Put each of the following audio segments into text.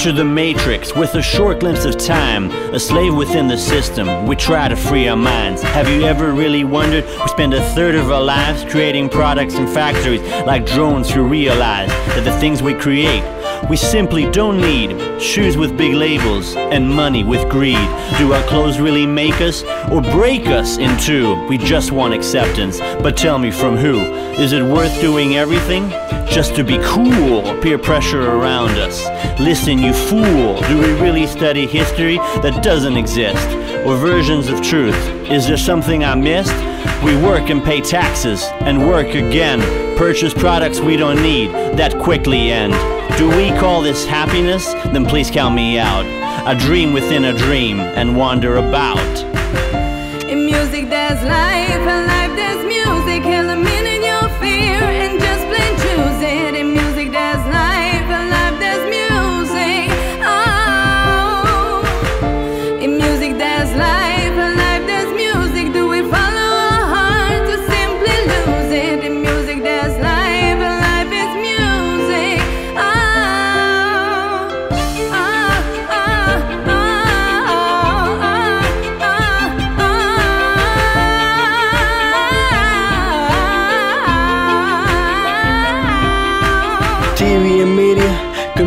The matrix with a short glimpse of time. A slave within the system, we try to free our minds. Have you ever really wondered? We spend a third of our lives creating products in factories like drones to realize that the things we create we simply don't need shoes with big labels and money with greed. Do our clothes really make us or break us in two? We just want acceptance, but tell me from who? Is it worth doing everything? Just to be cool, peer pressure around us. Listen, you fool, do we really study history that doesn't exist? Or versions of truth? Is there something I missed? We work and pay taxes and work again. Purchase products we don't need that quickly end. Do we call this happiness? Then please count me out. A dream within a dream and wander about.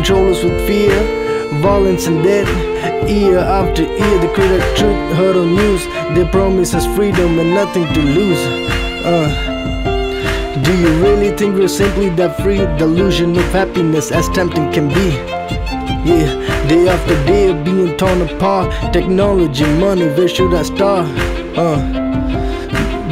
Control us with fear, violence and death. Year after year, the critic truth heard on news. They promise us freedom and nothing to lose. Uh, do you really think we're simply that free? Delusion of happiness as tempting can be. Yeah, day after day being torn apart. Technology, money, where should I start? Uh.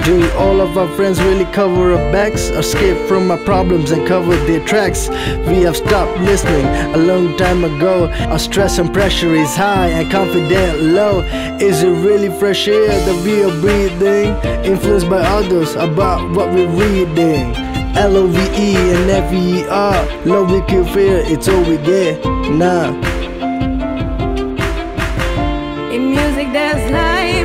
Do all of our friends really cover our backs? Escape from our problems and cover their tracks? We have stopped listening a long time ago. Our stress and pressure is high and confident low. Is it really fresh air that we are breathing? Influenced by others about what we're reading. L-O-V-E and F-E-R Love we kill fear, it's all we get now In music there's life.